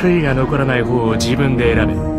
悔いが残らない方を自分で選べ。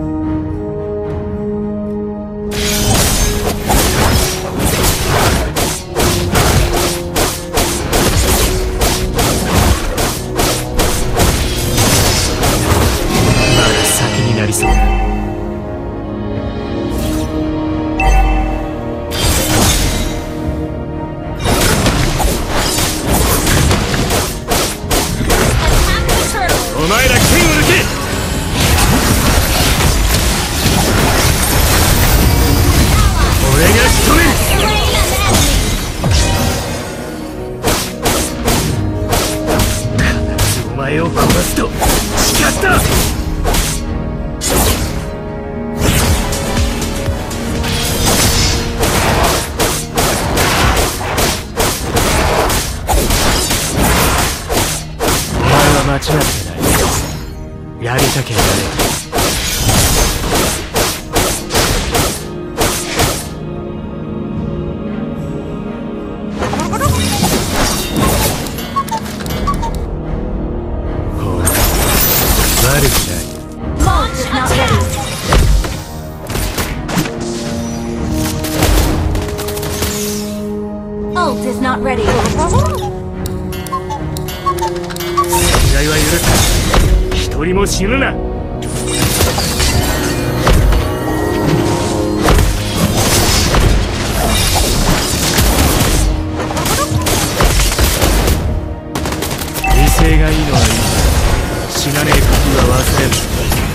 人も死ぬな。威勢がいいのはいい。死なねえ時は忘れん。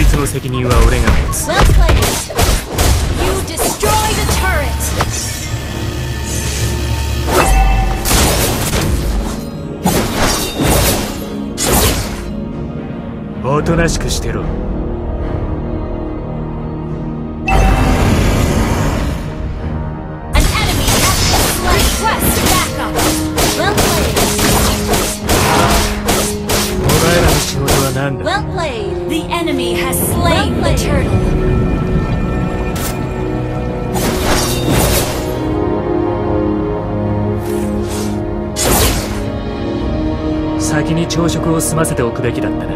いつの責任は俺が。先に朝食を済ませておくべきだったな。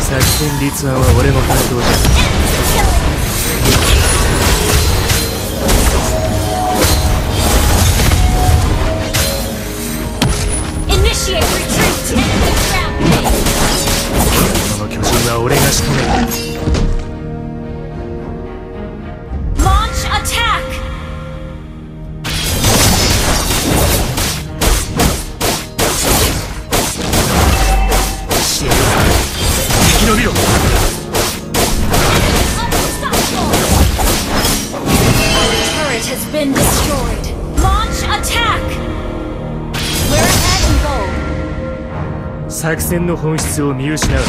作戦立案は俺の担当だ。作戦の本質を見失う。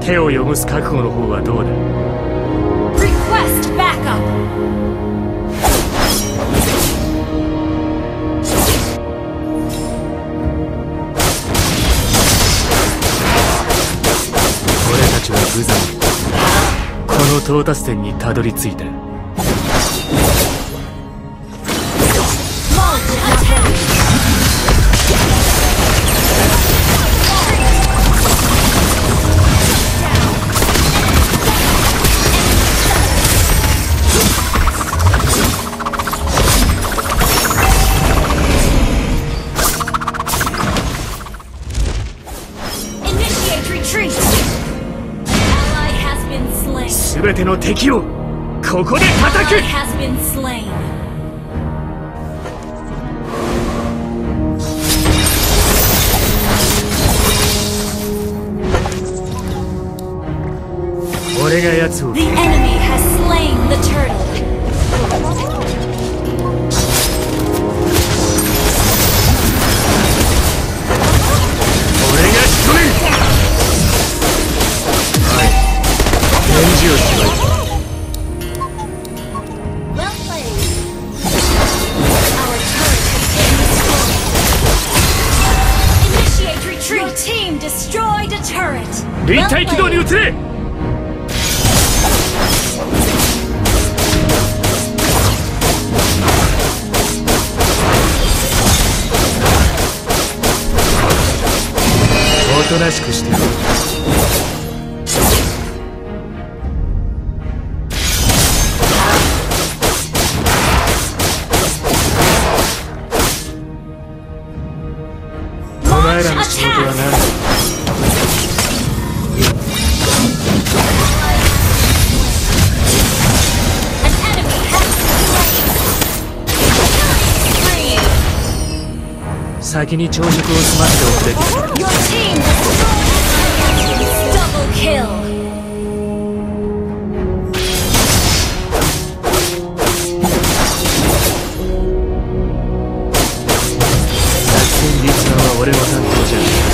手を汚す覚悟の方はどうだ？俺たちは無残だ。の到達点にたどり着いた。全ての敵をここで叩く.俺が奴を The enemy has slain the turtle. 立体軌道に移れ。おとなしくして。先に朝食を済ませておくべ作戦立案は俺の担当じゃ。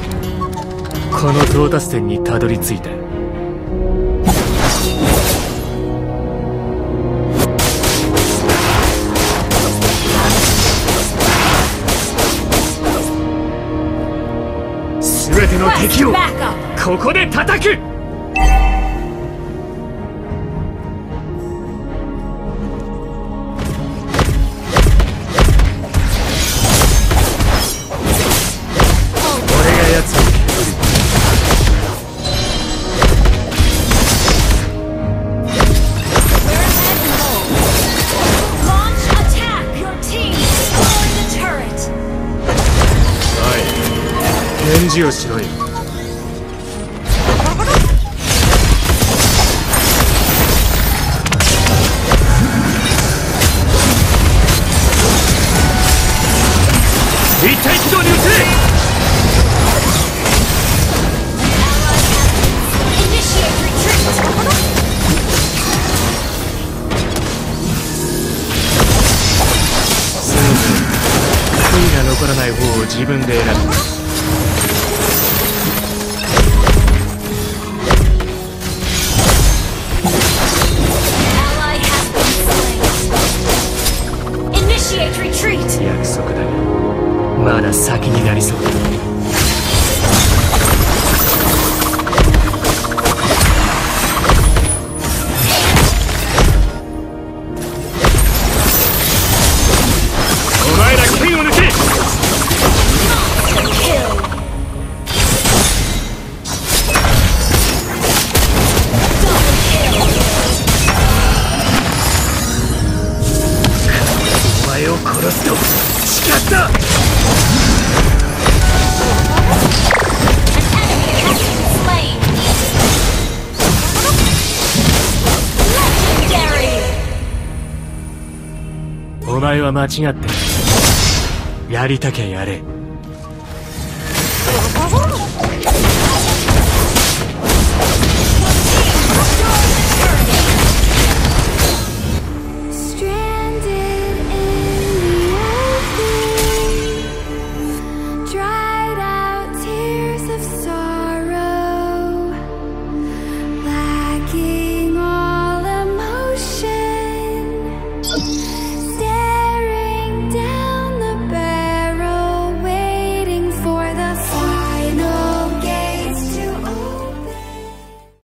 この到達点にたどり着いた。全ての敵をここで叩く。おい返事をしろよ立体軌道に移れ Initiate retreat. すぐ悔いが残らない方を自分で選ぶお前は間違ってる。やりたきゃやれ。